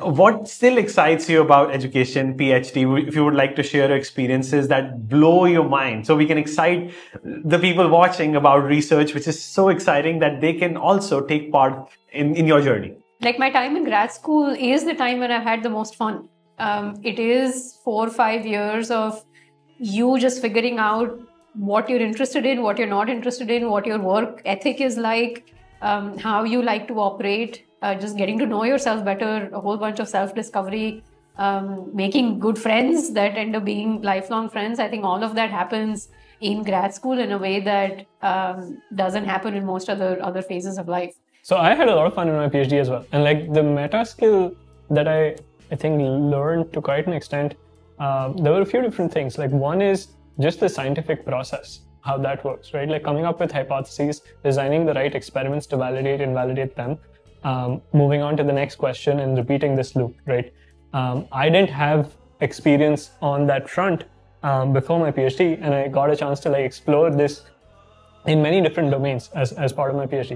What still excites you about education, PhD, if you would like to share experiences that blow your mind so we can excite the people watching about research, which is so exciting that they can also take part in, in your journey? Like my time in grad school is the time when I've had the most fun. Um, it is four or five years of you just figuring out what you're interested in, what you're not interested in, what your work ethic is like, um, how you like to operate, uh, just getting to know yourself better, a whole bunch of self discovery, um, making good friends that end up being lifelong friends. I think all of that happens in grad school in a way that um, doesn't happen in most other other phases of life. So I had a lot of fun in my PhD as well, and like the meta skill that I I think learned to quite an extent. Uh, there were a few different things. Like one is just the scientific process, how that works, right? Like coming up with hypotheses, designing the right experiments to validate and validate them, um, moving on to the next question and repeating this loop, right? Um, I didn't have experience on that front um, before my PhD, and I got a chance to like explore this in many different domains as, as part of my PhD.